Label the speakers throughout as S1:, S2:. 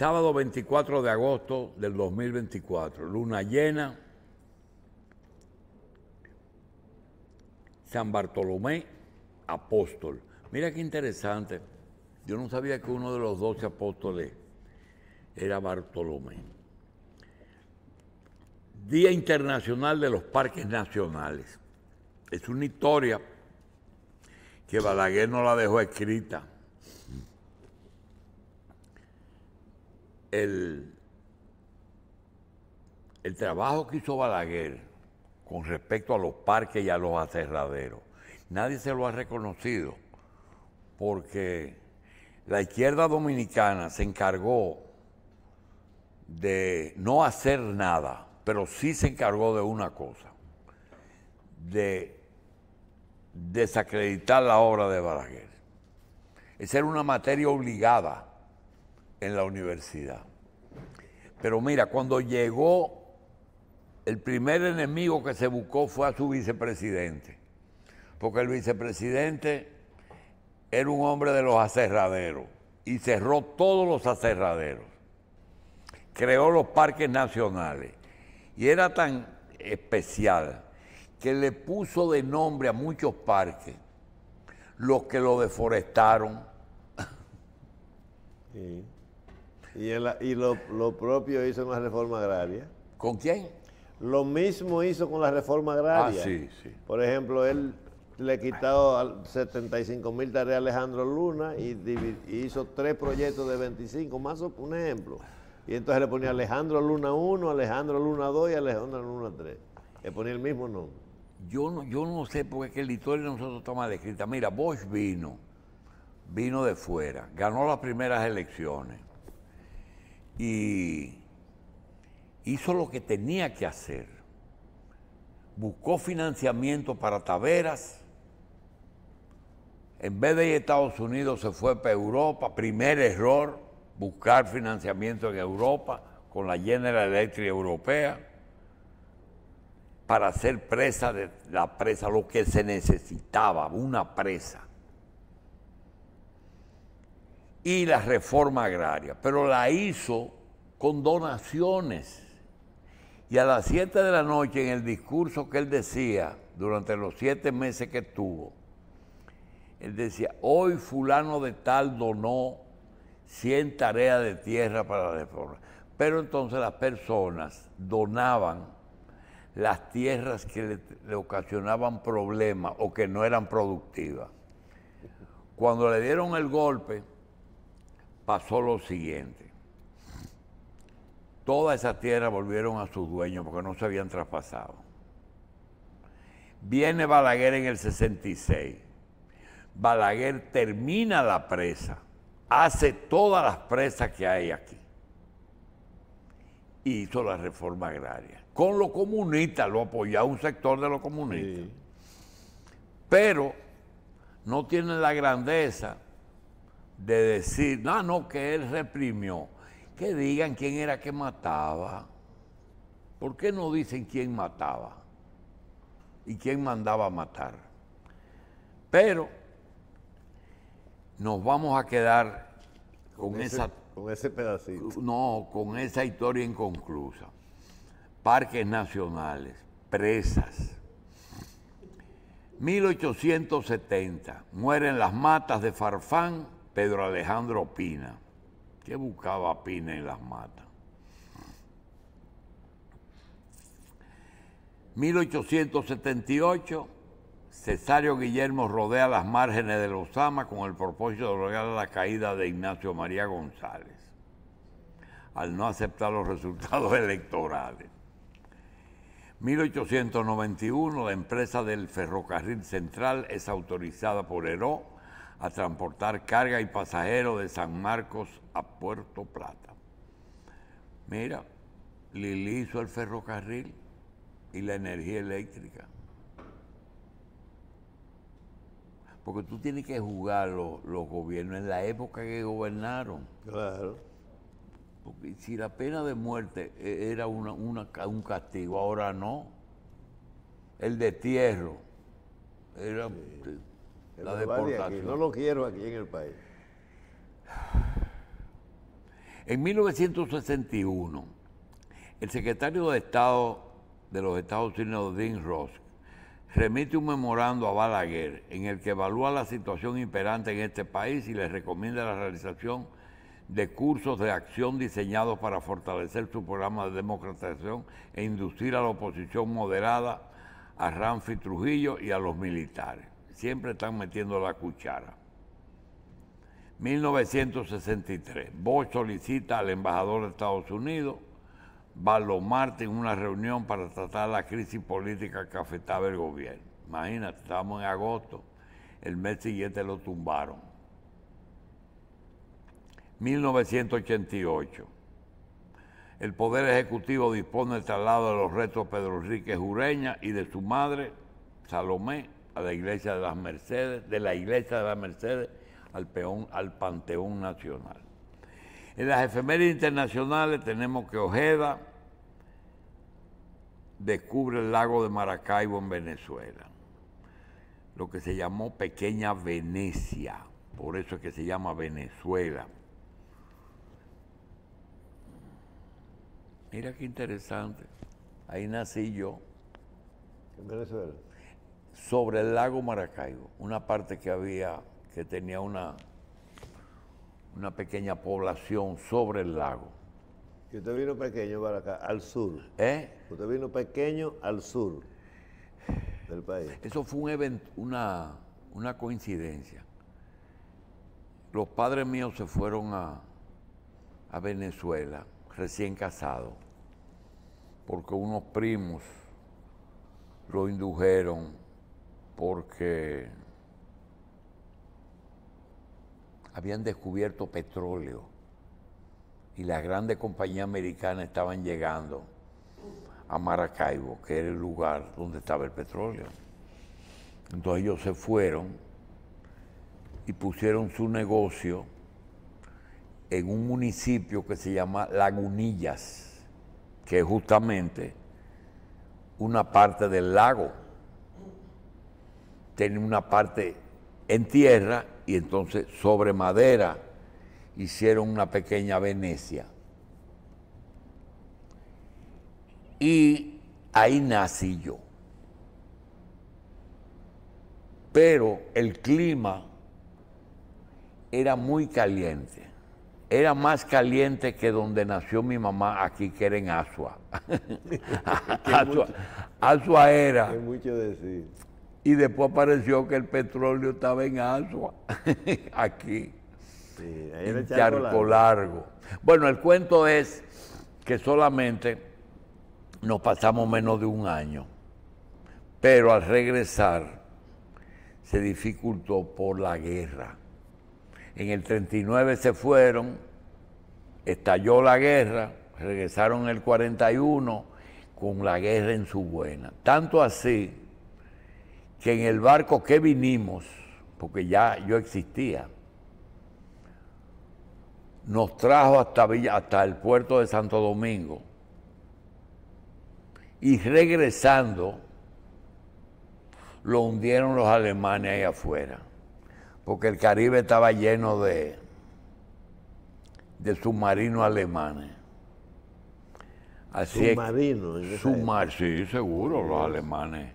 S1: Sábado 24 de agosto del 2024, luna llena, San Bartolomé, apóstol. Mira qué interesante. Yo no sabía que uno de los doce apóstoles era Bartolomé. Día Internacional de los Parques Nacionales. Es una historia que Balaguer no la dejó escrita. El, el trabajo que hizo Balaguer con respecto a los parques y a los aserraderos, nadie se lo ha reconocido porque la izquierda dominicana se encargó de no hacer nada, pero sí se encargó de una cosa, de desacreditar la obra de Balaguer. Esa era una materia obligada en la universidad. Pero mira, cuando llegó, el primer enemigo que se buscó fue a su vicepresidente, porque el vicepresidente era un hombre de los aserraderos y cerró todos los aserraderos. Creó los parques nacionales y era tan especial que le puso de nombre a muchos parques los que lo deforestaron.
S2: Y, lo, propio hizo con la reforma agraria.
S1: ¿Con quién?
S2: Lo mismo hizo con la reforma agraria.
S1: Ah, sí, sí.
S2: Por ejemplo, él le quitó 75 mil tareas a Alejandro Luna y, hizo tres proyectos de 25, más un ejemplo. Y entonces le ponía Alejandro Luna 1, Alejandro Luna 2 y Alejandro Luna 3. Le ponía el mismo nombre.
S1: Yo no, yo no sé por qué la historia de nosotros está mal escrita. Mira, Bosch vino, vino de fuera, ganó las primeras elecciones y hizo lo que tenía que hacer. Buscó financiamiento para Taveras. En vez de ir a Estados Unidos se fue para Europa. Primer error, buscar financiamiento en Europa con la General Electric Europea para hacer presa de la presa, lo que se necesitaba, una presa. Y la reforma agraria, pero la hizo con donaciones. Y a las 7 de la noche, en el discurso que él decía, durante los siete meses que estuvo, él decía, hoy fulano de tal donó 100 tareas de tierra para la reforma. Pero entonces las personas donaban las tierras que le, ocasionaban problemas o que no eran productivas. Cuando le dieron el golpe, pasó lo siguiente todas esas tierras volvieron a sus dueños porque no se habían traspasado. Viene Balaguer en el 66. Balaguer termina la presa, hace todas las presas que hay aquí. Y hizo la reforma agraria. Con los comunistas, lo apoyaba un sector de los comunistas. Pero no tiene la grandeza de decir, no, no, que él reprimió que digan quién era que mataba. ¿Por qué no dicen quién mataba? Y quién mandaba matar. Pero nos vamos a quedar con, esa...
S2: Con ese pedacito.
S1: No, con esa historia inconclusa. Parques nacionales, presas. 1870, mueren las matas de Farfán, Pedro Alejandro Pina. ¿Qué buscaba Pina en las matas? 1878, Cesario Guillermo rodea las márgenes de los Sama con el propósito de lograr la caída de Ignacio María González, al no aceptar los resultados electorales. 1891, la empresa del ferrocarril central es autorizada por Heró a transportar carga y pasajeros de San Marcos a Puerto Plata. Mira, Lili hizo el ferrocarril y la energía eléctrica. Porque tú tienes que jugar los, gobiernos en la época que gobernaron.
S2: Claro.
S1: Porque si la pena de muerte e, era una, un castigo, ahora no. El destierro era
S2: la deportación. no lo quiero aquí en el país.
S1: En 1961, el secretario de Estado de los Estados Unidos, Dean Ross, remite un memorando a Balaguer en el que evalúa la situación imperante en este país y le recomienda la realización de cursos de acción diseñados para fortalecer su programa de democratización e inducir a la oposición moderada, a Ramfi Trujillo y a los militares. Siempre están metiendo la cuchara. 1963. Bosch solicita al embajador de Estados Unidos, Balomarte, en una reunión para tratar la crisis política que afectaba el gobierno. Imagínate, estábamos en agosto, el mes siguiente lo tumbaron. 1988. El Poder Ejecutivo dispone el traslado de los restos de Pedro Enrique Jureña y de su madre, Salomé, a la iglesia de las Mercedes, de la iglesia de las Mercedes al, peón, al Panteón Nacional. En las efemérides internacionales tenemos que Ojeda descubre el lago de Maracaibo en Venezuela, lo que se llamó Pequeña Venecia, por eso es que se llama Venezuela Mira qué interesante. Ahí nací yo.
S2: En Venezuela.
S1: Sobre el lago Maracaibo, una parte que había, que tenía una, una pequeña población sobre el lago.
S2: Y usted vino pequeño para acá, al sur.
S1: ¿Eh?
S2: Usted vino pequeño al sur del país.
S1: Eso fue un evento, una, una coincidencia. Los padres míos se fueron a, a Venezuela recién casado, porque unos primos lo indujeron porque habían descubierto petróleo y las grandes compañías americanas estaban llegando a Maracaibo, que era el lugar donde estaba el petróleo. Entonces ellos se fueron y pusieron su negocio en un municipio que se llama Lagunillas, que es justamente una parte del lago. Tiene una parte en tierra y entonces sobre madera hicieron una pequeña Venecia. Y ahí nací yo. Pero el clima era muy caliente era más caliente que donde nació mi mamá aquí, que era en Asua. Asua, era.
S2: mucho decir.
S1: Y después apareció que el petróleo estaba en Asua, aquí. Sí, ahí en Charco largo. Bueno, el cuento es que solamente nos pasamos menos de un año, pero al regresar se dificultó por la guerra en el 39 se fueron, estalló la guerra, regresaron en el 41 con la guerra en su buena. Tanto así que en el barco que vinimos, porque ya yo existía, nos trajo hasta, hasta el puerto de Santo Domingo y regresando lo hundieron los alemanes ahí afuera porque el Caribe estaba lleno de, de submarinos alemanes.
S2: Así submarinos.
S1: Submar, sí, seguro, los alemanes.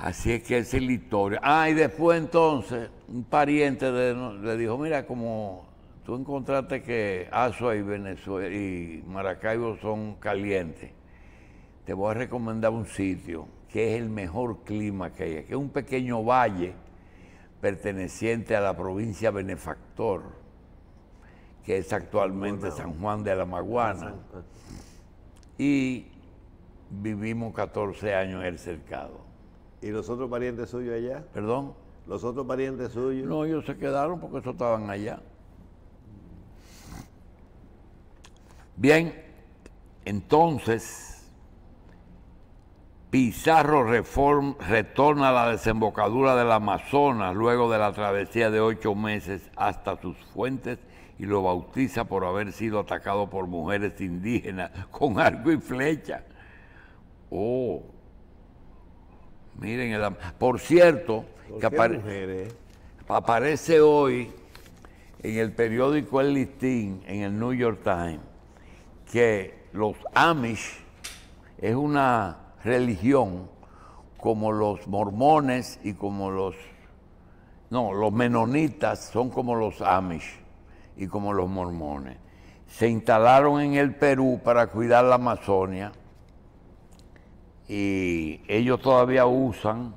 S1: Así es que esa es la historia. Ah, y después entonces un pariente le dijo, mira, como tú encontraste que Azua y Venezuela y Maracaibo son calientes, te voy a recomendar un sitio que es el mejor clima que hay, que es un pequeño valle perteneciente a la provincia Benefactor, que es actualmente San Juan de la Maguana. Y vivimos 14 años en el cercado.
S2: ¿Y los otros parientes suyos allá?
S1: ¿Perdón?
S2: ¿Los otros parientes suyos?
S1: No, ellos se quedaron porque esos estaban allá. Bien, entonces Pizarro retorna a la desembocadura del Amazonas luego de la travesía de ocho meses hasta sus fuentes y lo bautiza por haber sido atacado por mujeres indígenas con arco y flecha. Oh, miren, el, por cierto, que aparece hoy en el periódico El Listín, en el New York Times, que los Amish es una religión como los mormones y como los... No, los menonitas son como los Amish y como los mormones. Se instalaron en el Perú para cuidar la Amazonia y ellos todavía usan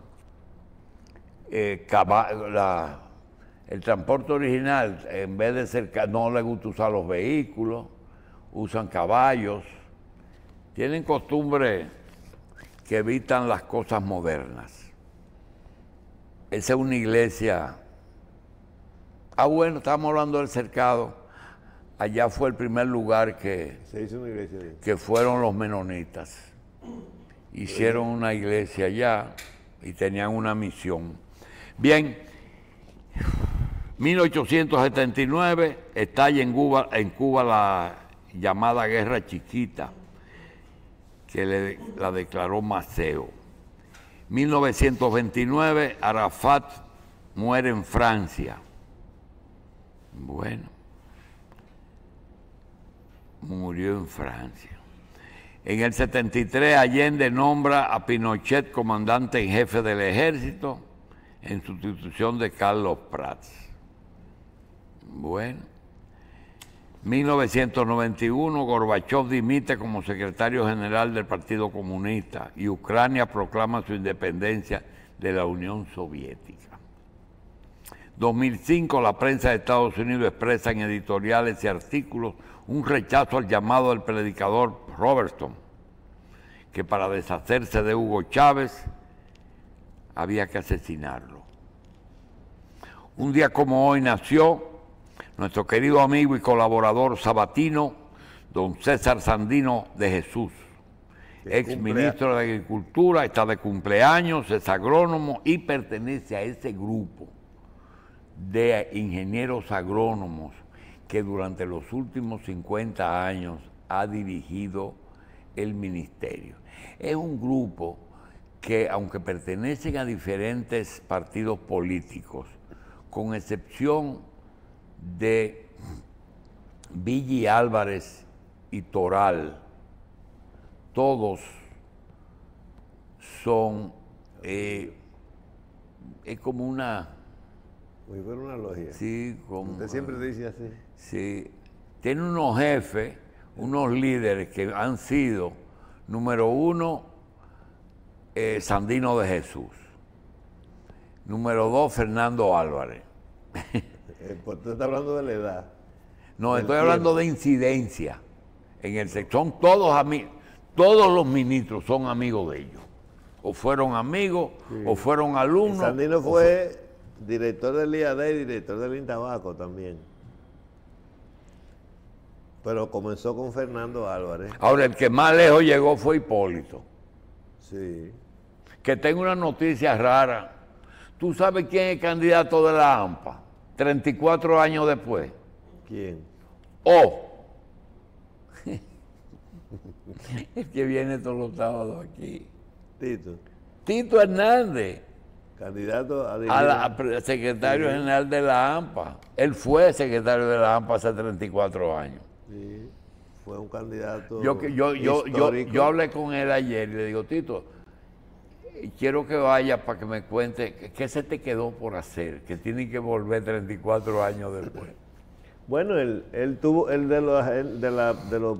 S1: eh, el transporte original, en vez de ser, no les gusta usar los vehículos, usan caballos, tienen costumbre que evitan las cosas modernas. Esa es una iglesia. Ah, bueno, estamos hablando del cercado. Allá fue el primer lugar que,
S2: Se hizo una iglesia
S1: que fueron los menonitas. Hicieron una iglesia allá y tenían una misión. Bien, 1879 estalla en Cuba, en Cuba la llamada Guerra Chiquita, que la declaró Maceo. 1929 Arafat muere en Francia. Bueno, murió en Francia. En el 73 Allende nombra a Pinochet comandante en jefe del ejército en sustitución de Carlos Prats. Bueno. 1991 Gorbachev dimite como secretario general del Partido Comunista y Ucrania proclama su independencia de la Unión Soviética. 2005 la prensa de Estados Unidos expresa en editoriales y artículos un rechazo al llamado del predicador Robertson, que para deshacerse de Hugo Chávez había que asesinarlo. Un día como hoy nació nuestro querido amigo y colaborador sabatino, don César Sandino de Jesús, ex ministro de Agricultura, está de cumpleaños, es agrónomo y pertenece a ese grupo de ingenieros agrónomos que durante los últimos 50 años ha dirigido el ministerio. Es un grupo que, aunque pertenecen a diferentes partidos políticos, con excepción de Villi Álvarez y Toral, todos son, eh, es como una...
S2: Una logia.
S1: Sí, como...
S2: Usted siempre dice así.
S1: Sí, tiene unos jefes, unos líderes que han sido, número uno, eh, Sandino de Jesús. Número dos, Fernando Álvarez.
S2: Eh, pues usted está hablando de la edad.
S1: No, estoy hablando de incidencia. En el son todos amigos, todos los ministros son amigos de ellos. O fueron amigos, o fueron alumnos.
S2: Sandino fue director del IAD y director del Intabaco también. Pero comenzó con Fernando Álvarez.
S1: Ahora, el que más lejos llegó fue Hipólito.
S2: Sí.
S1: Que tengo una noticia rara. ¿Tú sabes quién es candidato de la AMPA? 34 años después.
S2: ¿Quién?
S1: O. el que viene todos los sábados aquí.
S2: Tito.
S1: Tito Hernández.
S2: Candidato a,
S1: a secretario general de la AMPA. Él fue secretario de la AMPA hace 34 años.
S2: Sí, fue un candidato.
S1: Yo, yo, yo, yo, yo hablé con él ayer y le digo, Tito, quiero que vaya para que me cuente qué se te quedó por hacer, que tiene que volver 34 años después.
S2: Bueno, él, él tuvo, el de los, de, la, de los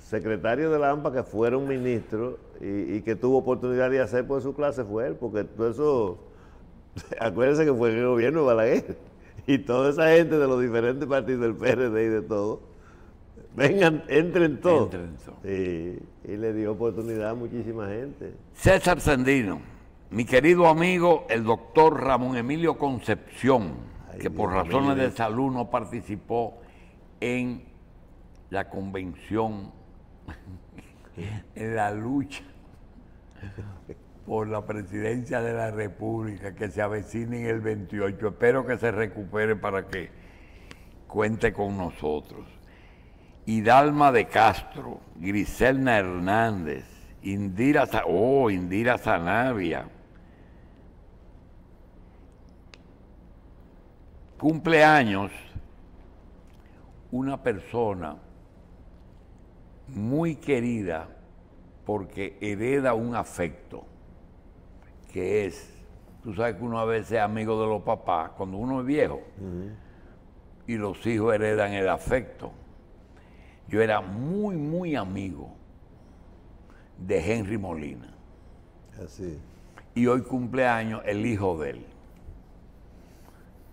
S2: secretarios de la AMPA que fueron ministros y, y, que tuvo oportunidad de hacer por su clase fue él, porque todo eso, acuérdense que fue el gobierno de Balaguer y toda esa gente de los diferentes partidos del PRD y de todo, vengan, entren todos. Entren todos. Sí y le dio oportunidad a muchísima gente.
S1: César Sandino, mi querido amigo, el doctor Ramón Emilio Concepción, que por razones de salud no participó en la convención, en la lucha por la presidencia de la República que se avecina en el 28. Espero que se recupere para que cuente con nosotros. Hidalma de Castro, Griselna Hernández, Indira, oh, Indira Zanavia. Cumpleaños una persona muy querida porque hereda un afecto, que es, tú sabes que uno a veces es amigo de los papás cuando uno es viejo y los hijos heredan el afecto. Yo era muy, muy amigo de Henry Molina.
S2: Así.
S1: Y hoy cumpleaños el hijo de él.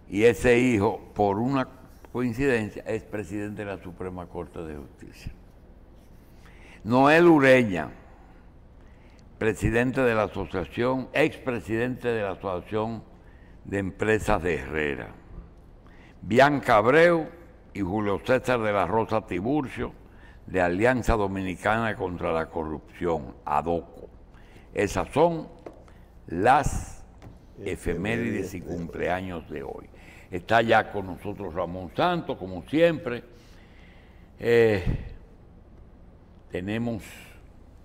S1: Y ese hijo, por una coincidencia, es presidente de la Suprema Corte de Justicia. Noel Ureña, presidente de la asociación, expresidente de la Asociación de Empresas de Herrera. Bianca Abreu y Julio César de la Rosa Tiburcio, de Alianza Dominicana contra la Corrupción, ADOCO. Esas son las efemérides y cumpleaños de hoy. Está ya con nosotros Ramón Santos, como siempre. Eh, tenemos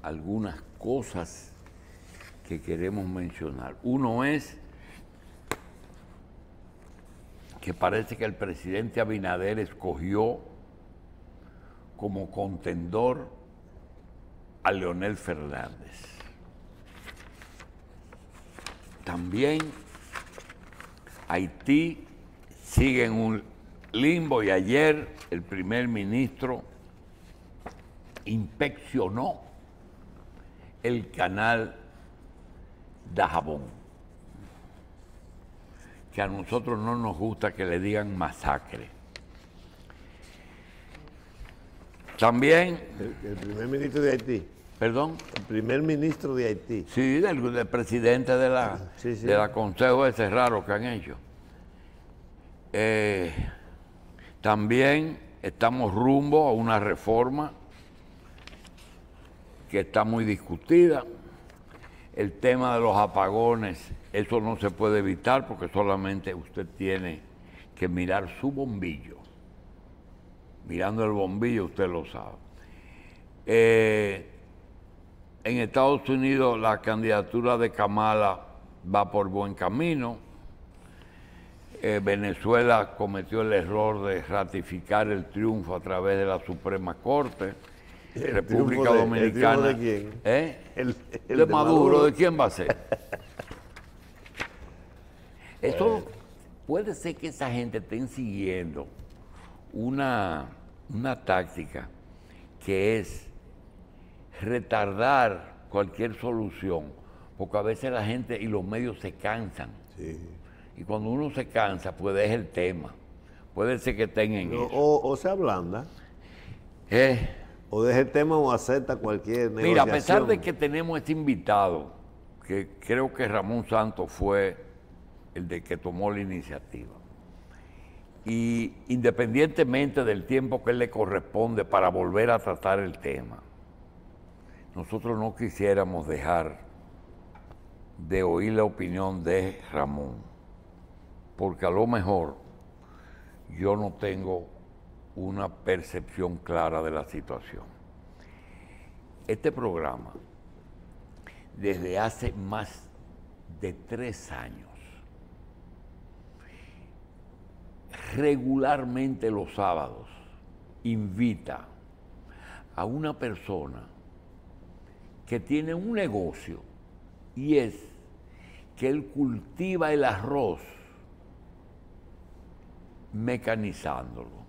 S1: algunas cosas que queremos mencionar. Uno es que parece que el presidente Abinader escogió como contendor a Leonel Fernández. También Haití sigue en un limbo y ayer el primer ministro inspeccionó el canal Dajabón, que a nosotros no nos gusta que le digan masacre. También,
S2: El, el primer ministro de Haití.
S1: perdón,
S2: El primer ministro de Haití.
S1: sí, del, del presidente de la,
S2: Sí, sí.
S1: de la consejo ese raro que han hecho. Eh, también estamos rumbo a una reforma que está muy discutida. El tema de los apagones, eso no se puede evitar porque solamente usted tiene que mirar su bombillo. Mirando el bombillo usted lo sabe. Eh, en Estados Unidos la candidatura de Kamala va por buen camino. Eh, Venezuela cometió el error de ratificar el triunfo a través de la Suprema Corte.
S2: ¿El
S1: República
S2: triunfo de- el
S1: Dominicana.
S2: de quién?
S1: ¿Eh?
S2: El- el
S1: de
S2: de
S1: Maduro,
S2: Maduro.
S1: ¿de quién va a ser? Eso puede ser que esa gente estén siguiendo una, una táctica que es retardar cualquier solución, porque a veces la gente y los medios se cansan.
S2: Sí.
S1: Y cuando uno se cansa, pues es el tema. Puede ser que estén en
S2: O,
S1: eso.
S2: o- o se ablanda,
S1: Eh,
S2: o deja el tema o acepta cualquier negociación.
S1: Mira, a pesar de que tenemos este invitado, que creo que Ramón Santos fue el de que tomó la iniciativa, y independientemente del tiempo que le corresponde para volver a tratar el tema, nosotros no quisiéramos dejar de oír la opinión de Ramón, porque a lo mejor yo no tengo una percepción clara de la situación. Este programa, desde hace más de tres años, regularmente los sábados invita a una persona que tiene un negocio y es que él cultiva el arroz mecanizándolo.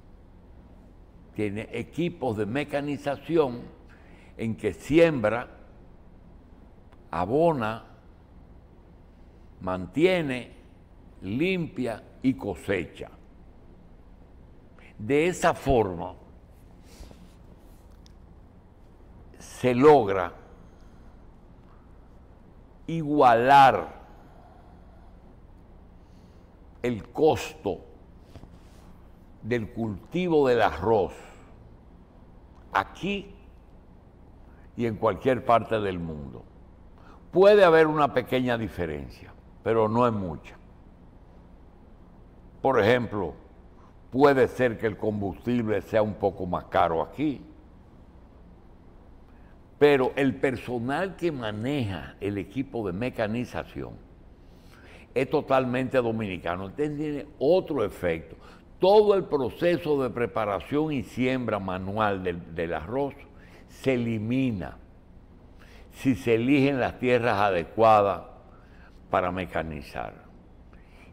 S1: Tiene equipos de mecanización en que siembra, abona, mantiene, limpia y cosecha. De esa forma se logra igualar el costo del cultivo del arroz aquí y en cualquier parte del mundo. Puede haber una pequeña diferencia, pero no es mucha. Por ejemplo, puede ser que el combustible sea un poco más caro aquí, pero el personal que maneja el equipo de mecanización es totalmente dominicano. Entonces tiene otro efecto. todo el proceso de preparación y siembra manual del, del arroz se elimina si se eligen las tierras adecuadas para mecanizar.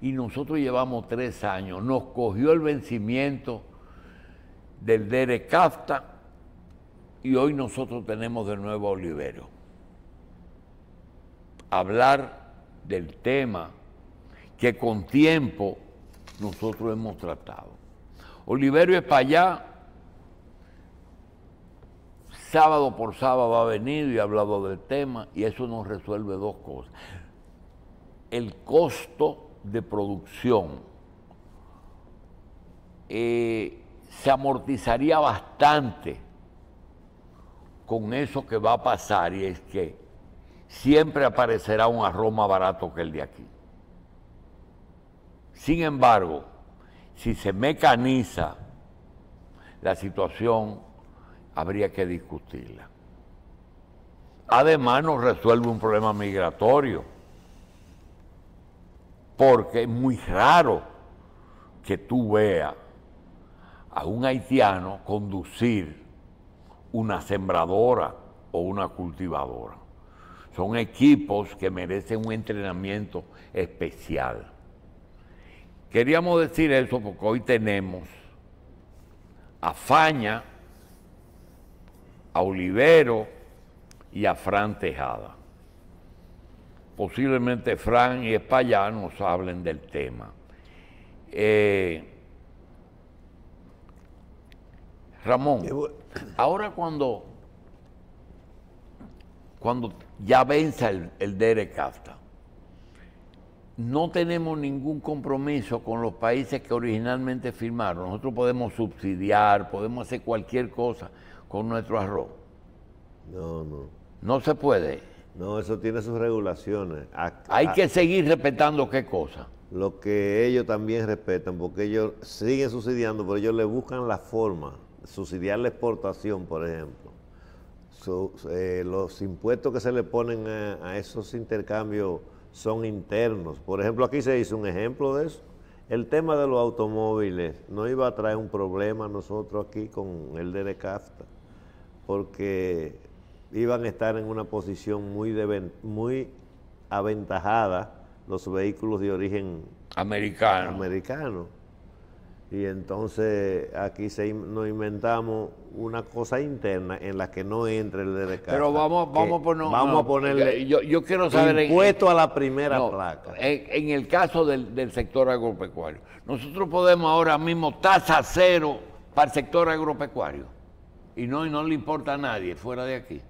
S1: Y nosotros llevamos tres años, nos cogió el vencimiento del Dere Cafta y hoy nosotros tenemos de nuevo a Olivero. Hablar del tema que con tiempo nosotros hemos tratado. Olivero es para allá, sábado por sábado ha venido y ha hablado del tema y eso nos resuelve dos cosas. El costo de producción eh, se amortizaría bastante con eso que va a pasar y es que siempre aparecerá un arroz más barato que el de aquí. Sin embargo, si se mecaniza la situación, habría que discutirla. Además, nos resuelve un problema migratorio, porque es muy raro que tú veas a un haitiano conducir una sembradora o una cultivadora. Son equipos que merecen un entrenamiento especial. Queríamos decir eso porque hoy tenemos a Faña, a Olivero y a Fran Tejada. Posiblemente Fran y Espallá nos hablen del tema. Eh, Ramón, ahora cuando, cuando ya venza el, el DERE CAFTA, no tenemos ningún compromiso con los países que originalmente firmaron. Nosotros podemos subsidiar, podemos hacer cualquier cosa con nuestro arroz.
S2: No, no.
S1: No se puede.
S2: No, eso tiene sus regulaciones.
S1: Hay que seguir respetando qué cosa.
S2: Lo que ellos también respetan, porque ellos siguen subsidiando, pero ellos le buscan la forma subsidiar la exportación, por ejemplo, eh, los impuestos que se le ponen a, esos intercambios son internos. Por ejemplo, aquí se hizo un ejemplo de eso. El tema de los automóviles no iba a traer un problema a nosotros aquí con el DRCAFTA, porque iban a estar en una posición muy, muy aventajada los vehículos de origen
S1: americano.
S2: americano y entonces aquí se, nos inventamos una cosa interna en la que no entre el DDK.
S1: Pero vamos, vamos,
S2: vamos a ponerle
S1: yo, yo, quiero saber
S2: impuesto a la primera placa.
S1: En, el caso del, del, sector agropecuario, nosotros podemos ahora mismo tasa cero para el sector agropecuario y no, y no le importa a nadie fuera de aquí.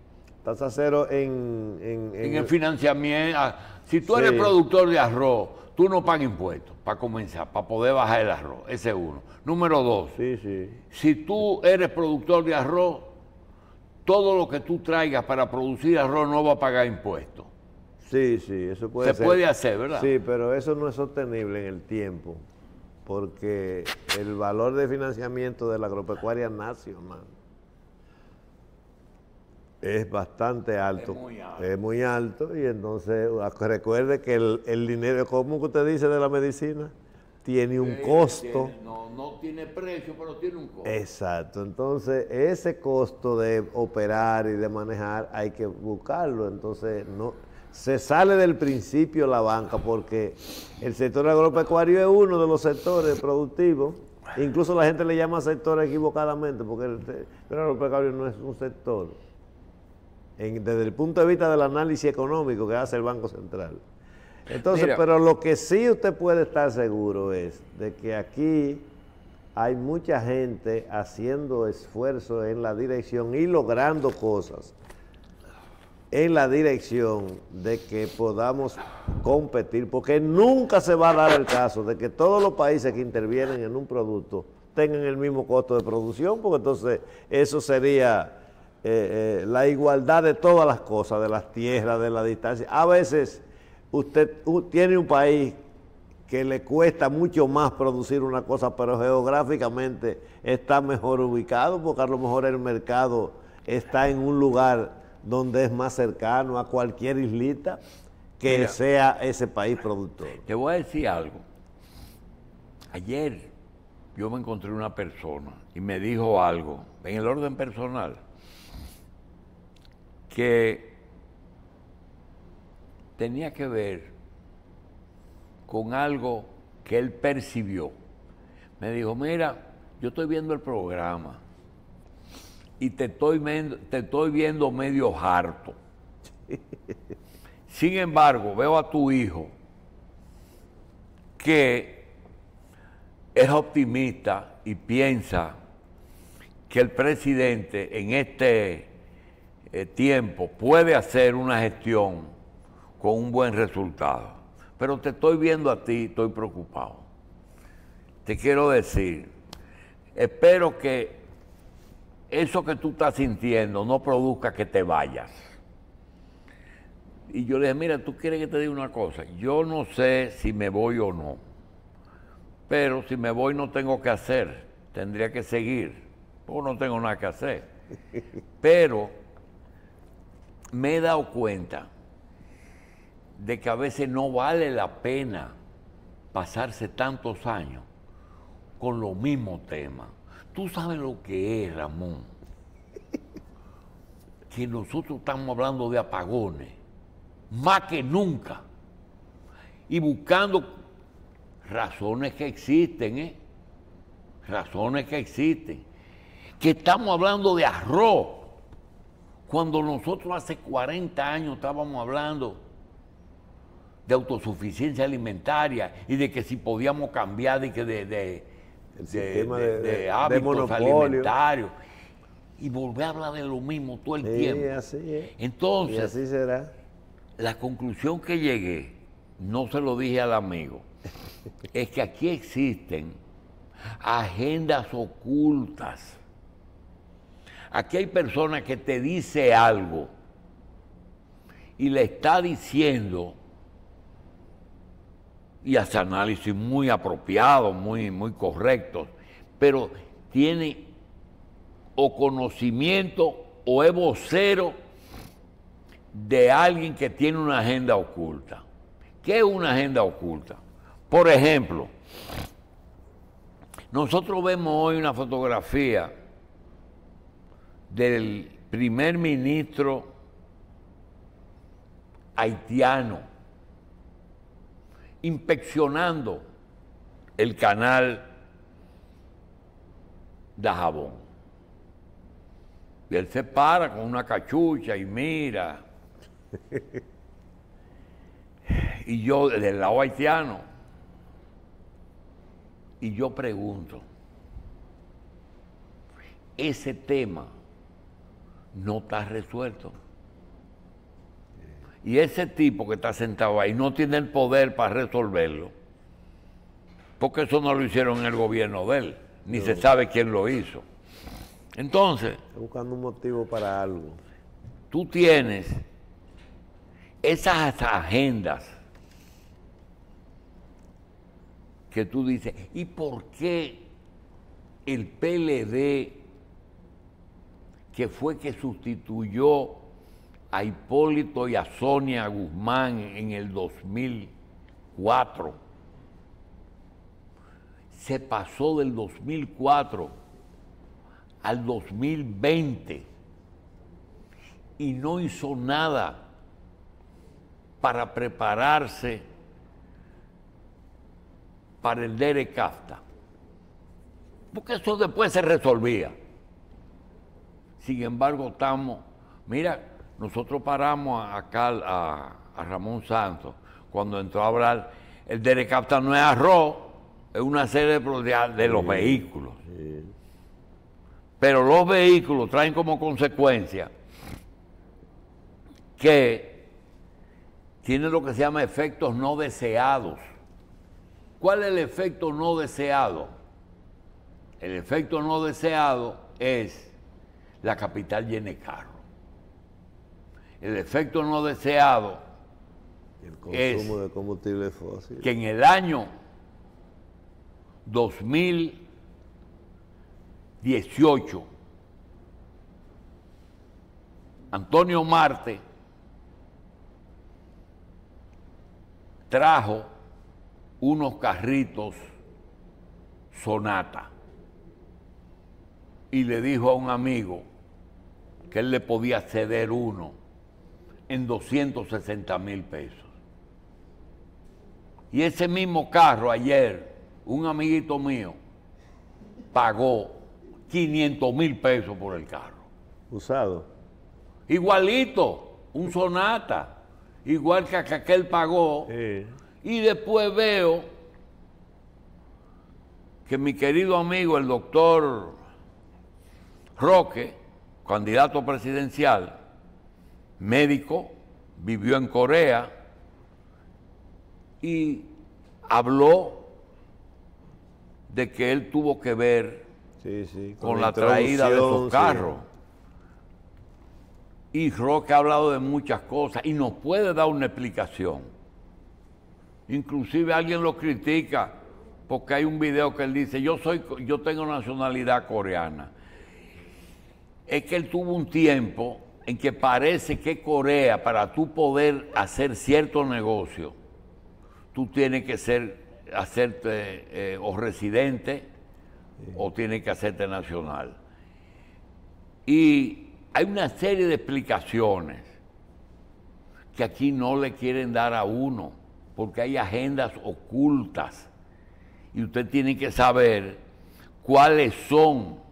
S2: Tasa cero en... En,
S1: en, el financiamiento. Ah, si tú eres productor de arroz, tú no pagas impuestos para comenzar, para poder bajar el arroz. Ese es uno. Número dos,
S2: sí, sí.
S1: si tú eres productor de arroz, todo lo que tú traigas para producir arroz no va a pagar impuestos.
S2: Sí, sí, eso puede
S1: Se ser. puede hacer, ¿verdad?
S2: Sí, pero eso no es sostenible en el tiempo, porque el valor de financiamiento de la agropecuaria nacional es bastante alto. Es muy alto. y entonces recuerde que el, dinero, ¿cómo que usted dice de la medicina? Tiene un costo.
S1: no, no tiene precio, pero tiene un costo.
S2: Exacto. Entonces, ese costo de operar y de manejar hay que buscarlo. Entonces, no se sale del principio la banca porque el sector agropecuario es uno de los sectores productivos. Incluso la gente le llama sector equivocadamente porque el agropecuario no es un sector desde el punto de vista del análisis económico que hace el Banco Central. Entonces, pero lo que sí usted puede estar seguro es de que aquí hay mucha gente haciendo esfuerzo en la dirección y logrando cosas en la dirección de que podamos competir, porque nunca se va a dar el caso de que todos los países que intervienen en un producto tengan el mismo costo de producción, porque entonces eso sería eh, eh, la igualdad de todas las cosas, de las tierras, de la distancia. A veces usted tiene un país que le cuesta mucho más producir una cosa, pero geográficamente está mejor ubicado, porque a lo mejor el mercado está en un lugar donde es más cercano a cualquier islita que sea ese país productor.
S1: Te voy a decir algo. Ayer yo me encontré una persona y me dijo algo en el orden personal que tenía que ver con algo que él percibió. Me dijo, mira, yo estoy viendo el programa y te estoy, te estoy viendo medio harto. Sin embargo, veo a tu hijo que es optimista y piensa que el presidente en este eh, tiempo puede hacer una gestión con un buen resultado. Pero te estoy viendo a ti, estoy preocupado. Te quiero decir, espero que eso que tú estás sintiendo no produzca que te vayas. Y yo le dije, mira, tú quieres que te diga una cosa, yo no sé si me voy o no, pero si me voy no tengo que hacer, tendría que seguir, porque no tengo nada que hacer. Pero me he dado cuenta de que a veces no vale la pena pasarse tantos años con los mismos temas. Tú sabes lo que es, Ramón, que nosotros estamos hablando de apagones, más que nunca, y buscando razones que existen, ¿eh? Razones que existen. Que estamos hablando de arroz, cuando nosotros hace 40 años estábamos hablando de autosuficiencia alimentaria y de que si podíamos cambiar de, que de, de, de, hábitos alimentarios y volver a hablar de lo mismo todo el tiempo.
S2: Así
S1: Entonces,
S2: y así será.
S1: La conclusión que llegué, no se lo dije al amigo, es que aquí existen agendas ocultas. Aquí hay personas que te dice algo y le está diciendo y hace análisis muy apropiados, muy, muy correctos, pero tiene o conocimiento o es vocero de alguien que tiene una agenda oculta. ¿Qué es una agenda oculta? Por ejemplo, nosotros vemos hoy una fotografía del primer ministro haitiano inspeccionando el canal de jabón. Y él se para con una cachucha y mira. y yo, del lado haitiano, y yo pregunto, ese tema no está resuelto. Y ese tipo que está sentado ahí no tiene el poder para resolverlo, porque eso no lo hicieron en el gobierno de él, ni se sabe quién lo hizo. Entonces...
S2: buscando un motivo para algo.
S1: Tú tienes esas agendas que tú dices, ¿y por qué el PLD, que fue que sustituyó a Hipólito y a Sonia Guzmán en el 2004. Se pasó del 2004 al 2020 y no hizo nada para prepararse para el Dere. Porque eso después se resolvía. Sin embargo, estamos, mira, nosotros paramos acá a, a Ramón Santos cuando entró a hablar, el Derecapta no es arroz, es una serie de, de los vehículos. Pero los vehículos traen como consecuencia que tienen lo que se llama efectos no deseados. ¿Cuál es el efecto no deseado? El efecto no deseado es la capital llena de carros el efecto no deseado
S2: el consumo de combustible fósil.
S1: que en el año 2018 Antonio Marte trajo unos carritos Sonata. Y le dijo a un amigo que él le podía ceder uno en 260 mil pesos. Y ese mismo carro ayer, un amiguito mío, pagó 500 mil pesos por el carro.
S2: Usado.
S1: Igualito, un sonata, igual que aquel pagó. Y después veo que mi querido amigo, el doctor Roque, candidato presidencial, médico, vivió en Corea y habló de que él tuvo que ver con, la traída de esos carros. Y Roque ha hablado de muchas cosas y nos puede dar una explicación. Inclusive alguien lo critica porque hay un video que él dice, yo soy yo tengo nacionalidad coreana. Es que él tuvo un tiempo en que parece que Corea, para tú poder hacer cierto negocio, tú tienes que ser, hacerte eh, o residente o tienes que hacerte nacional. Y hay una serie de explicaciones que aquí no le quieren dar a uno, porque hay agendas ocultas. Y usted tiene que saber cuáles son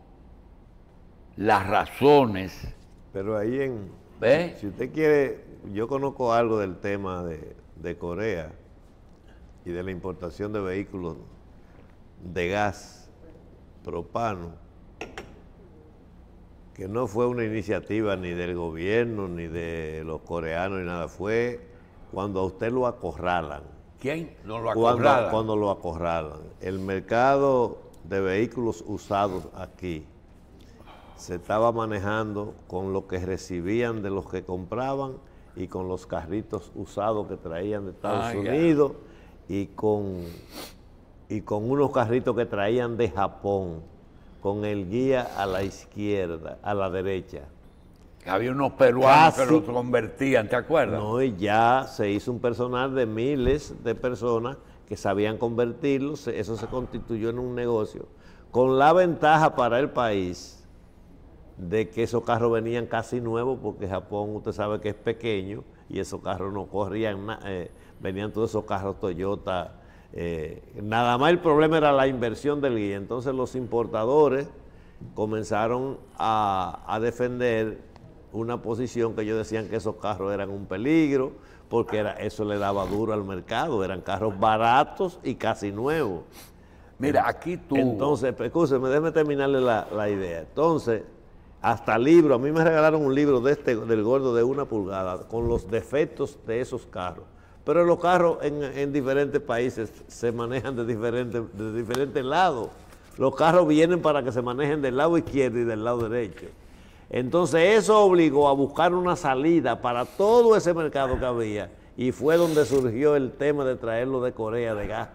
S1: las razones
S2: pero ahí en... Si usted quiere, yo conozco algo del tema de, Corea y de la importación de vehículos de gas propano, que no fue una iniciativa ni del gobierno, ni de los coreanos, ni nada, fue cuando a usted lo acorralan.
S1: ¿Quién? No lo acorralan.
S2: cuando lo acorralan. El mercado de vehículos usados aquí se estaba manejando con lo que recibían de los que compraban y con los carritos usados que traían de Estados Unidos y con, y con unos carritos que traían de Japón, con el guía a la izquierda, a la derecha.
S1: Había unos peruanos que los convertían, ¿te acuerdas?
S2: No, y ya se hizo un personal de miles de personas que sabían convertirlos, eso se constituyó en un negocio, con la ventaja para el país de que esos carros venían casi nuevos, porque Japón usted sabe que es pequeño y esos carros no corrían, eh, venían todos esos carros Toyota. Eh, nada más el problema era la inversión del guía. Entonces los importadores comenzaron a, a, defender una posición que ellos decían que esos carros eran un peligro, porque era, eso le daba duro al mercado, eran carros baratos y casi nuevos.
S1: Mira, aquí tú...
S2: Entonces, escúcheme, déjeme terminarle la, la idea. Entonces, hasta libro. A mí me regalaron un libro de este, del gordo de una pulgada con los defectos de esos carros. Pero los carros en, diferentes países se manejan de diferentes, de diferentes lados. Los carros vienen para que se manejen del lado izquierdo y del lado derecho. Entonces eso obligó a buscar una salida para todo ese mercado que había y fue donde surgió el tema de traerlo de Corea de gas.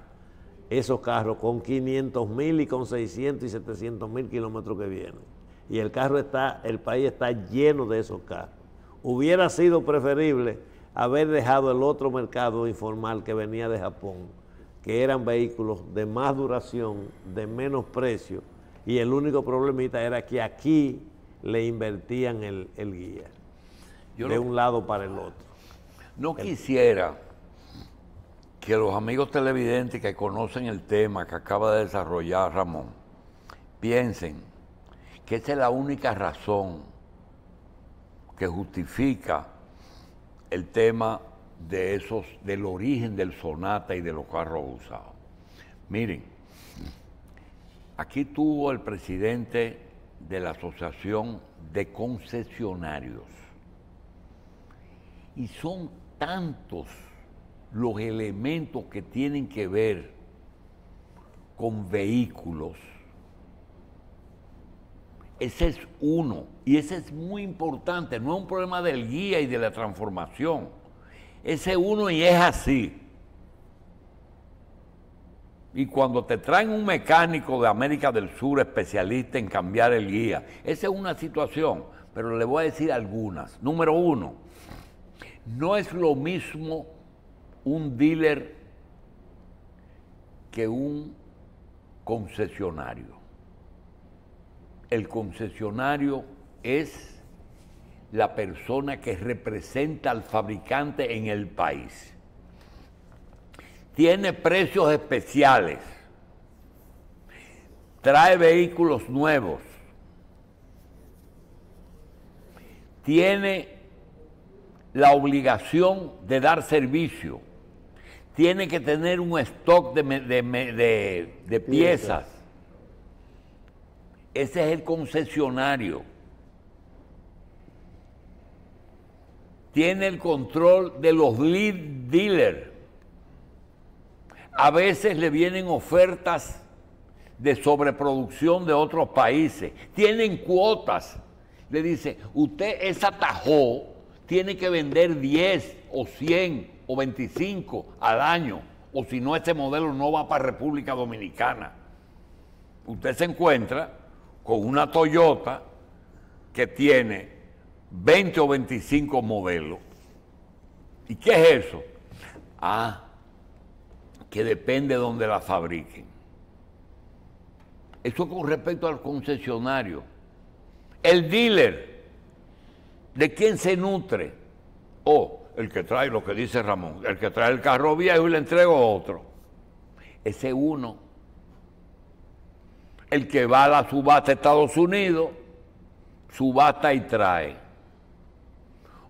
S2: Esos carros con 500 mil y con 600 y 700 mil kilómetros que vienen y el carro está, el país está lleno de esos carros. Hubiera sido preferible haber dejado el otro mercado informal que venía de Japón, que eran vehículos de más duración, de menos precio, y el único problemita era que aquí le invertían el, guía, de un lado para el otro.
S1: No quisiera que los amigos televidentes que conocen el tema que acaba de desarrollar Ramón piensen que esa es la única razón que justifica el tema de esos, del origen del sonata y de los carros usados. Miren, aquí tuvo el presidente de la Asociación de Concesionarios y son tantos los elementos que tienen que ver con vehículos ese es uno. Y ese es muy importante. No es un problema del guía y de la transformación. Ese uno y es así. Y cuando te traen un mecánico de América del Sur especialista en cambiar el guía, esa es una situación, pero le voy a decir algunas. Número uno, no es lo mismo un dealer que un concesionario. El concesionario es la persona que representa al fabricante en el país. Tiene precios especiales, trae vehículos nuevos, tiene la obligación de dar servicio, tiene que tener un stock de, piezas. Ese es el concesionario. Tiene el control de los lead dealers. A veces le vienen ofertas de sobreproducción de otros países. Tienen cuotas. Le dice, usted es atajó, tiene que vender 10 o 100 o 25 al año, o si no, este modelo no va para República Dominicana. Usted se encuentra con una Toyota que tiene 20 o 25 modelos. ¿Y qué es eso? Ah, que depende de donde la fabriquen. Eso con respecto al concesionario. El dealer, ¿de quién se nutre? O el que trae lo que dice Ramón, el que trae el carro viejo y le entrego otro. Ese uno. El que va a la subasta de Estados Unidos, subasta y trae.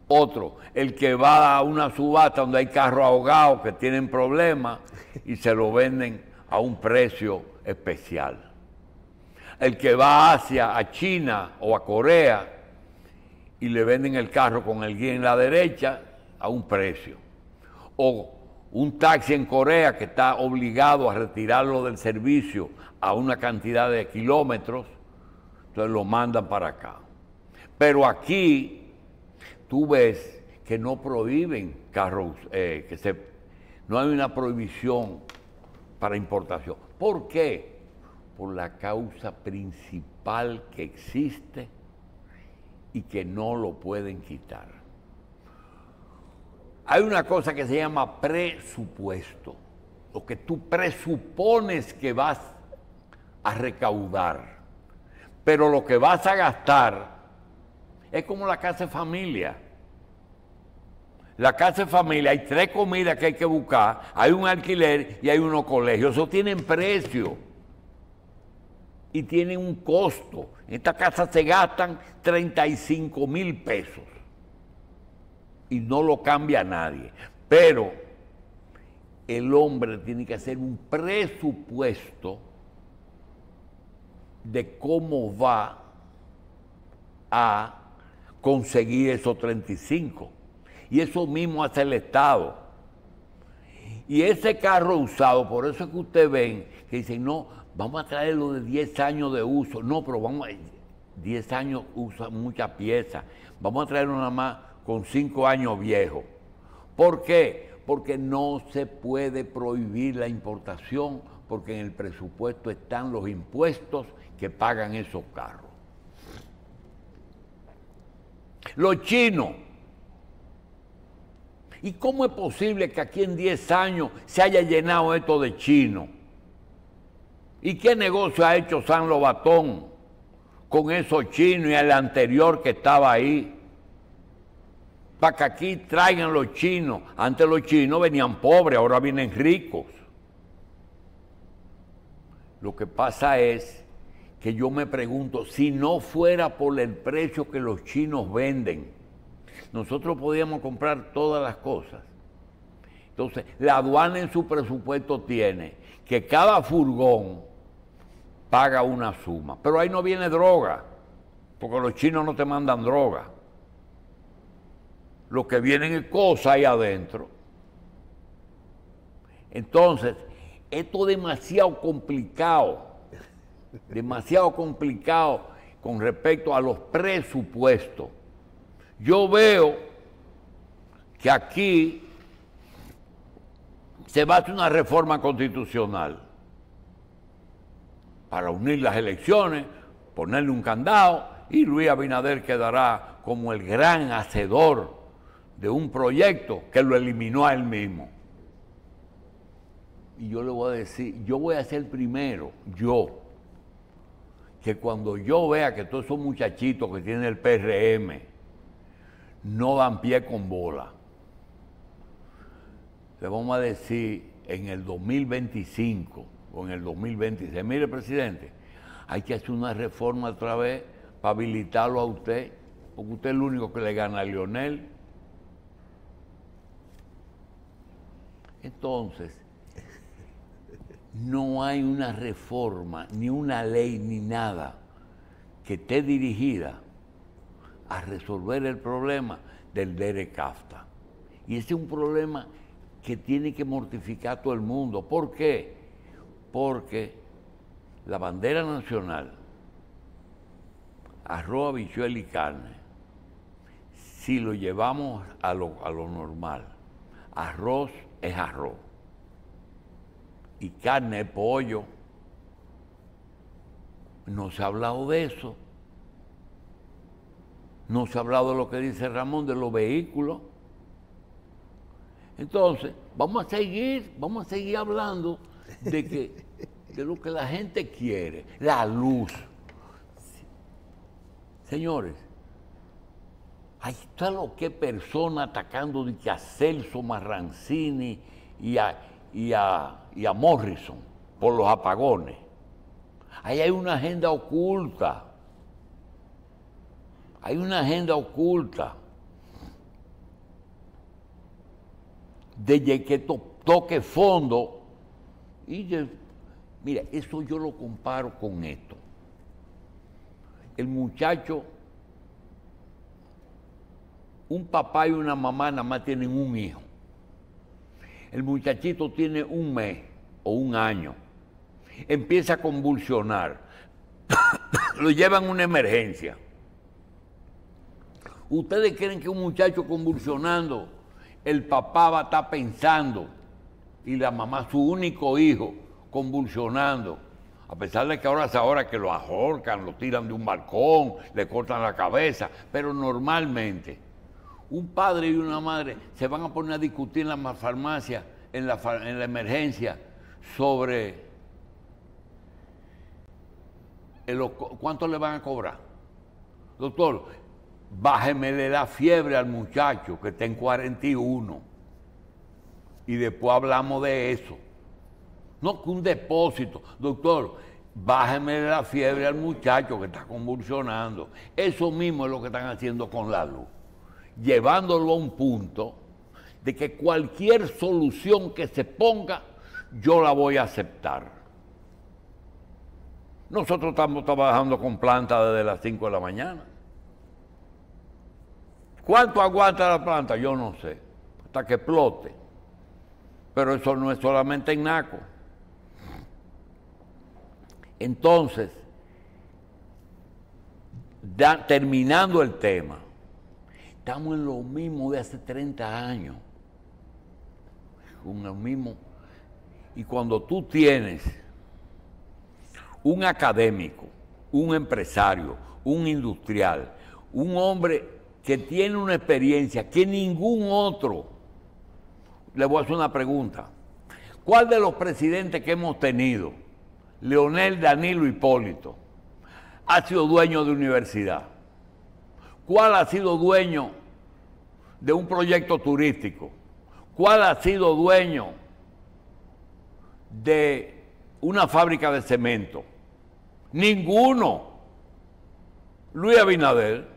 S1: Otro, el que va a una subasta donde hay carros ahogados que tienen problemas y se lo venden a un precio especial. El que va a Asia, a China o a Corea y le venden el carro con el guía en la derecha a un precio. O un taxi en Corea que está obligado a retirarlo del servicio a una cantidad de kilómetros, entonces lo mandan para acá. Pero aquí tú ves que no prohíben carros, eh, que se, no hay una prohibición para importación. ¿Por qué? Por la causa principal que existe y que no lo pueden quitar. Hay una cosa que se llama presupuesto, lo que tú presupones que vas a recaudar, pero lo que vas a gastar es como la casa de familia. La casa de familia, hay tres comidas que hay que buscar, hay un alquiler y hay unos colegios. Eso tienen precio y tienen un costo. En esta casa se gastan 35 mil pesos y no lo cambia nadie. Pero el hombre tiene que hacer un presupuesto de cómo va a conseguir esos 35. Y eso mismo hace el Estado. Y ese carro usado, por eso es que ustedes ven que dicen, no, vamos a traerlo de 10 años de uso. No, pero vamos a... 10 años usa muchas piezas. Vamos a traerlo nada más con cinco años viejo. ¿Por qué? Porque no se puede prohibir la importación porque en el presupuesto están los impuestos que pagan esos carros. Los chinos. ¿Y cómo es posible que aquí en 10 años se haya llenado esto de chinos? ¿Y qué negocio ha hecho San Lobatón con esos chinos y el anterior que estaba ahí? Para que aquí traigan los chinos. Antes los chinos venían pobres, ahora vienen ricos. Lo que pasa es que yo me pregunto, si no fuera por el precio que los chinos venden, nosotros podíamos comprar todas las cosas. Entonces, la aduana en su presupuesto tiene que cada furgón paga una suma, pero ahí no viene droga, porque los chinos no te mandan droga lo que vienen es cosas ahí adentro. Entonces, esto es demasiado complicado, demasiado complicado con respecto a los presupuestos. Yo veo que aquí se va a hacer una reforma constitucional para unir las elecciones, ponerle un candado y Luis Abinader quedará como el gran hacedor de un proyecto que lo eliminó a él mismo. y yo le voy a decir, yo voy a ser primero, yo, que cuando yo vea que todos esos muchachitos que tienen el PRM no dan pie con bola, le vamos a decir en el 2025 o en el 2026, mire presidente, hay que hacer una reforma otra vez para habilitarlo a usted, porque usted es el único que le gana a Lionel. Entonces, no hay una reforma, ni una ley, ni nada que esté dirigida a resolver el problema del Dere Kafta. Y ese es un problema que tiene que mortificar a todo el mundo. ¿Por qué? Porque la bandera nacional, arroz, habichuel y carne, si lo llevamos a lo, a lo normal, arroz es arroz y carne es pollo. No se ha hablado de eso. No se ha hablado de lo que dice Ramón de los vehículos. Entonces, vamos a seguir, vamos a seguir hablando de que de lo que la gente quiere, la luz. Señores, ahí está lo que persona atacando de que a Celso Marrancini y a, y a, y a Morrison por los apagones. Ahí hay una agenda oculta. Hay una agenda oculta de que toque fondo. Y mira, eso yo lo comparo con esto. El muchacho, un papá y una mamá nada más tienen un hijo. El muchachito tiene un mes o un año. Empieza a convulsionar. Lo llevan a una emergencia. ¿Ustedes creen que un muchacho convulsionando, el papá va a estar pensando y la mamá, su único hijo, convulsionando? A pesar de que ahora es ahora que lo ahorcan, lo tiran de un balcón, le cortan la cabeza, pero normalmente un padre y una madre se van a poner a discutir en la farmacia, en la, en la emergencia, sobre cuánto le van a cobrar. Doctor, bájemele la fiebre al muchacho que está en 41 y después hablamos de eso. No que un depósito. Doctor, bájemele la fiebre al muchacho que está convulsionando. Eso mismo es lo que están haciendo con la luz. Llevándolo a un punto de que cualquier solución que se ponga, yo la voy a aceptar. Nosotros estamos trabajando con planta desde las 5 de la mañana. ¿Cuánto aguanta la planta? Yo no sé, hasta que explote. Pero eso no es solamente en Naco. Entonces, terminando el tema, estamos en lo mismo de hace 30 años. Lo mismo. Y cuando tú tienes un académico, un empresario, un industrial, un hombre que tiene una experiencia que ningún otro, le voy a hacer una pregunta. ¿Cuál de los presidentes que hemos tenido, Leonel, Danilo, Hipólito, ha sido dueño de universidad? ¿Cuál ha sido dueño de un proyecto turístico? ¿Cuál ha sido dueño de una fábrica de cemento? Ninguno. Luis Abinader.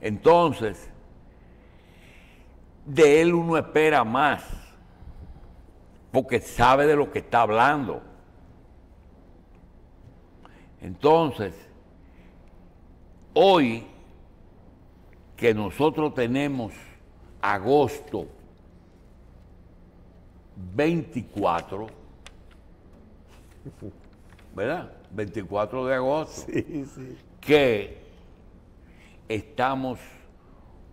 S1: Entonces, de él uno espera más, porque sabe de lo que está hablando. Entonces, hoy que nosotros tenemos agosto 24, ¿verdad? 24 de agosto,
S2: Sí, sí.
S1: que estamos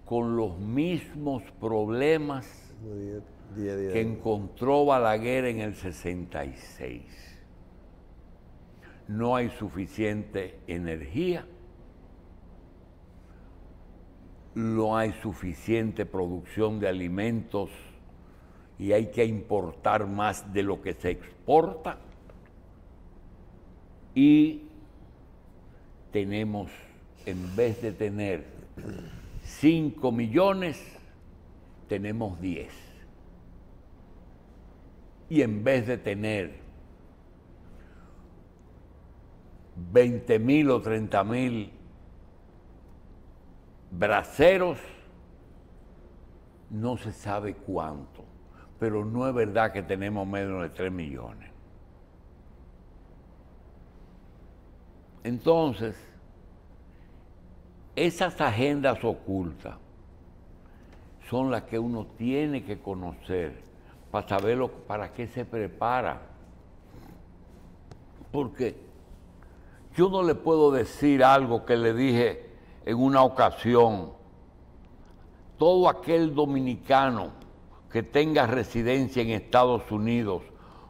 S1: con los mismos problemas
S2: Día- día- día-
S1: que encontró Balaguer en el 66. No hay suficiente energía, no hay suficiente producción de alimentos y hay que importar más de lo que se exporta y tenemos, en vez de tener 5 millones, tenemos 10. Y en vez de tener 20 mil o 30 mil braceros, no se sabe cuánto, pero no es verdad que tenemos menos de 3 millones. Entonces, esas agendas ocultas son las que uno tiene que conocer para saber para qué se prepara. Porque yo no le puedo decir algo que le dije en una ocasión. Todo aquel dominicano que tenga residencia en Estados Unidos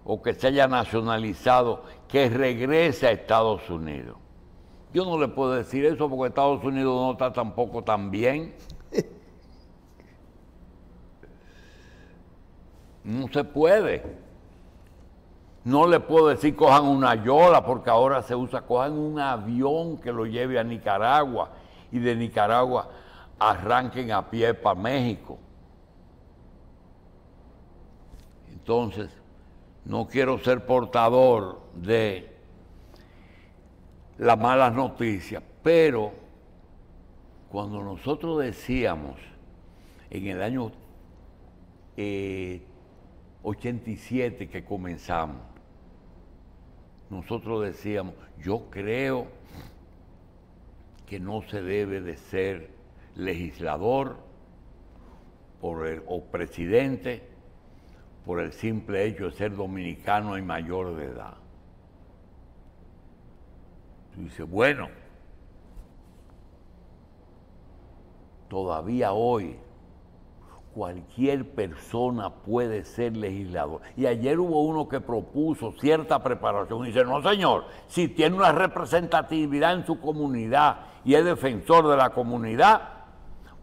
S1: o que se haya nacionalizado, que regrese a Estados Unidos. Yo no le puedo decir eso porque Estados Unidos no está tampoco tan bien. No se puede. No le puedo decir cojan una yola porque ahora se usa, cojan un avión que lo lleve a Nicaragua y de Nicaragua arranquen a pie para México. Entonces, no quiero ser portador de las malas noticias, pero cuando nosotros decíamos en el año 87 eh, que comenzamos, nosotros decíamos, yo creo que no se debe de ser legislador por el, o presidente por el simple hecho de ser dominicano y mayor de edad. Tú dices, bueno, todavía hoy cualquier persona puede ser legislador. Y ayer hubo uno que propuso cierta preparación y dice, no señor, si tiene una representatividad en su comunidad y es defensor de la comunidad,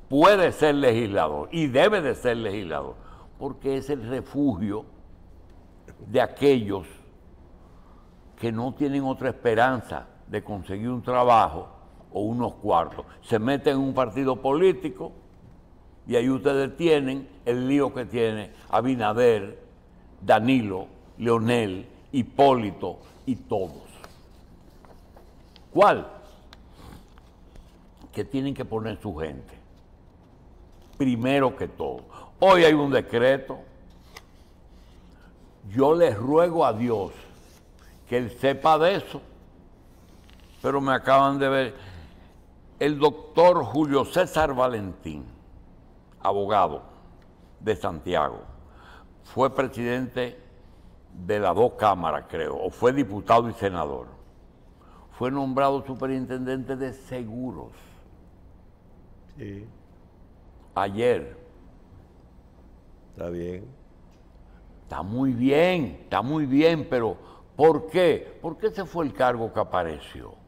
S1: puede ser legislador y debe de ser legislador, porque es el refugio de aquellos que no tienen otra esperanza de conseguir un trabajo o unos cuartos. Se meten en un partido político y ahí ustedes tienen el lío que tiene Abinader, Danilo, Leonel, Hipólito y todos. ¿Cuál? Que tienen que poner su gente. Primero que todo. Hoy hay un decreto. Yo les ruego a Dios que Él sepa de eso pero me acaban de ver. El doctor Julio César Valentín, abogado de Santiago, fue presidente de las dos cámaras, creo, o fue diputado y senador. Fue nombrado superintendente de seguros. Sí. Ayer.
S2: Está bien.
S1: Está muy bien, está muy bien, pero ¿por qué? Porque ese fue el cargo que apareció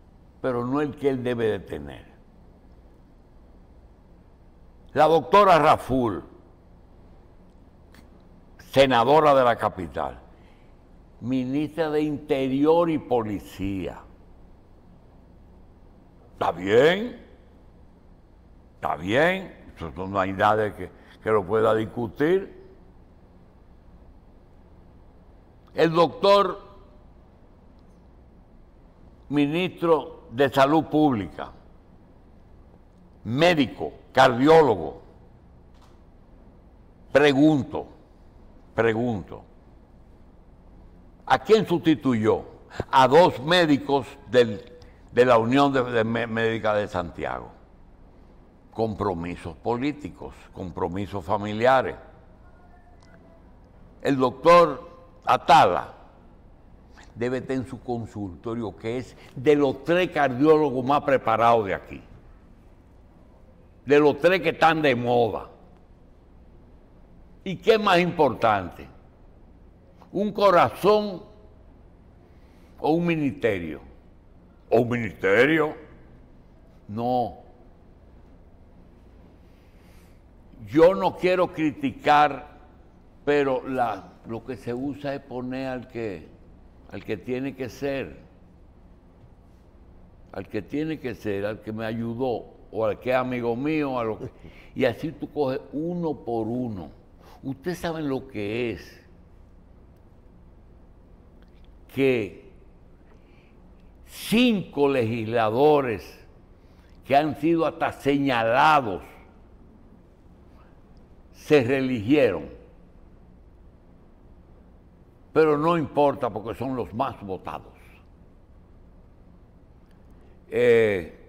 S1: pero no el que él debe de tener. La doctora Raful, senadora de la capital, ministra de Interior y Policía. ¿Está bien? ¿Está bien? Eso no hay nadie que, que lo pueda discutir. El doctor ministro de salud pública, médico, cardiólogo, pregunto, pregunto, ¿a quién sustituyó? A dos médicos de la Unión de, Médica de Santiago. Compromisos políticos, compromisos familiares. El doctor Atala debe tener en su consultorio, que es de los tres cardiólogos más preparados de aquí. De los tres que están de moda. ¿Y qué más importante? ¿Un corazón o un ministerio? ¿O un ministerio? No. Yo no quiero criticar Pero lo que se usa es poner al que, al que tiene que ser, al que tiene que ser, al que me ayudó, o al que amigo mío, a lo que, y así tú coges uno por uno. Ustedes saben lo que es que cinco legisladores que han sido hasta señalados se religieron. Pero no importa porque son los más votados. Eh,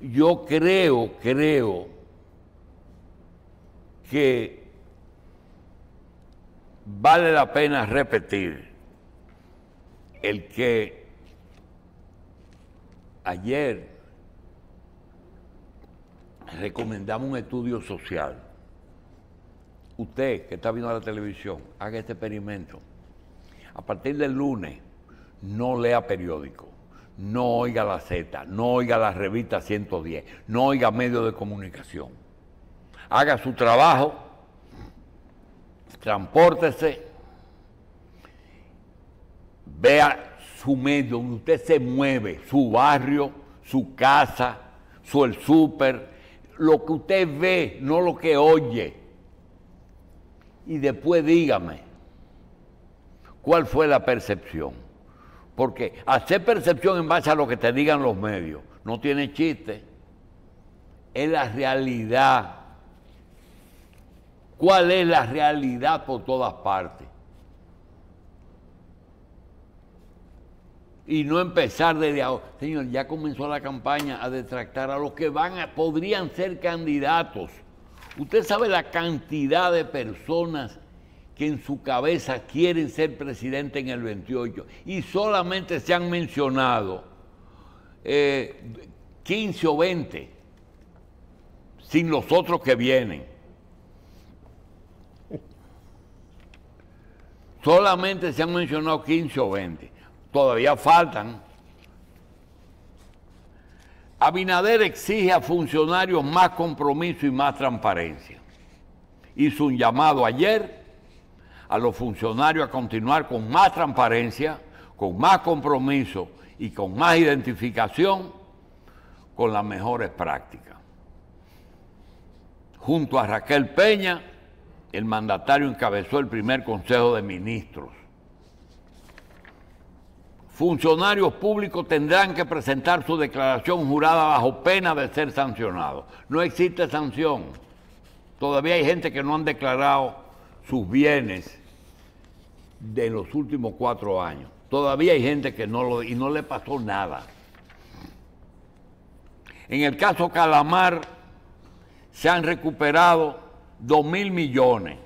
S1: yo creo, creo que vale la pena repetir el que ayer recomendamos un estudio social. Usted que está viendo la televisión, haga este experimento. A partir del lunes, no lea periódico, no oiga la Z, no oiga la revista 110, no oiga medios de comunicación. Haga su trabajo, transpórtese, vea su medio donde usted se mueve, su barrio, su casa, su el súper, lo que usted ve, no lo que oye. Y después dígame, ¿cuál fue la percepción? Porque hacer percepción en base a lo que te digan los medios no tiene chiste. Es la realidad. ¿Cuál es la realidad por todas partes? y no empezar desde ahora. Señor, ya comenzó la campaña a detractar a los que van a, podrían ser candidatos. Usted sabe la cantidad de personas que en su cabeza quieren ser presidente en el 28 y solamente se han mencionado 15 eh, o 20 sin los otros que vienen. Solamente se han mencionado 15 o 20 todavía faltan. Abinader exige a funcionarios más compromiso y más transparencia. Hizo un llamado ayer a los funcionarios a continuar con más transparencia, con más compromiso y con más identificación con las mejores prácticas. Junto a Raquel Peña, el mandatario encabezó el primer Consejo de Ministros funcionarios públicos tendrán que presentar su declaración jurada bajo pena de ser sancionados. No existe sanción. Todavía hay gente que no han declarado sus bienes de los últimos cuatro años. Todavía hay gente que no lo y no le pasó nada. En el caso Calamar se han recuperado dos mil millones.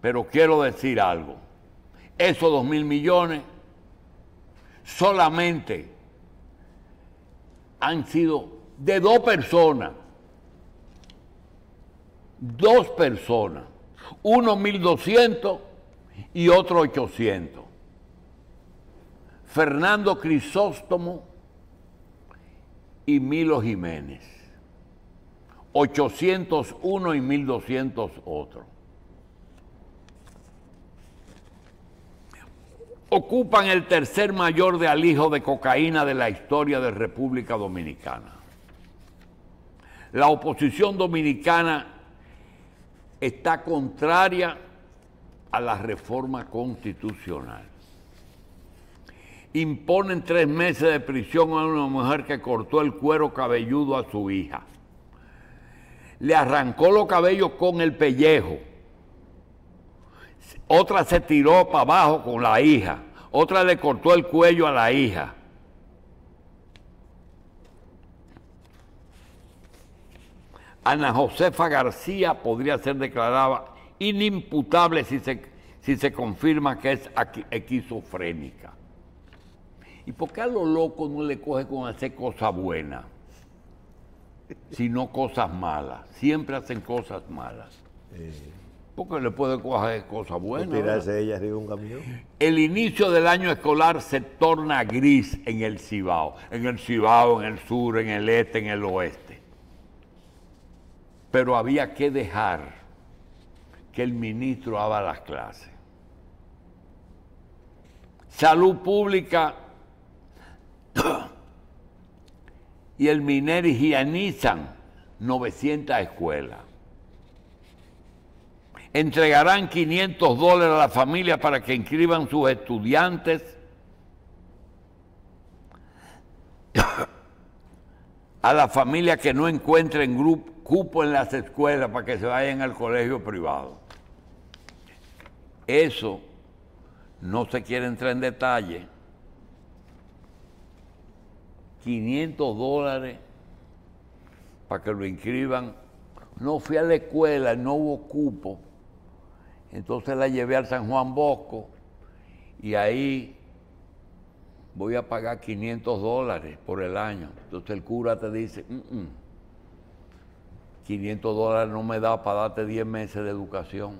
S1: Pero quiero decir algo. Esos dos mil millones solamente han sido de dos personas, dos personas, uno 1200 y otro 800. Fernando Crisóstomo y Milo Jiménez. 801 y 1200 otros. ocupan el tercer mayor de alijo de cocaína de la historia de República Dominicana. La oposición dominicana está contraria a la reforma constitucional. Imponen tres meses de prisión a una mujer que cortó el cuero cabelludo a su hija. Le arrancó los cabellos con el pellejo otra se tiró para abajo con la hija, otra le cortó el cuello a la hija. Ana Josefa García podría ser declarada inimputable si se, si se confirma que es esquizofrénica. ¿Y por qué a los locos no le coge con hacer cosas buenas, sino cosas malas? Siempre hacen cosas malas. Eh. Porque le puede coger cosas buenas.
S2: Tirarse ella arriba un camión.
S1: El inicio del año escolar se torna gris en el Cibao. En el Cibao, en el sur, en el este, en el oeste. Pero había que dejar que el ministro haga las clases. Salud Pública y el MINER higienizan 900 escuelas. Entregarán 500 dólares a la familia para que inscriban sus estudiantes. a la familia que no encuentren grupo, cupo en las escuelas para que se vayan al colegio privado. Eso no se quiere entrar en detalle. 500 dólares para que lo inscriban. No fui a la escuela, no hubo cupo. Entonces la llevé al San Juan Bosco y ahí voy a pagar 500 dólares por el año. Entonces el cura te dice, 500 dólares no me da para darte 10 meses de educación.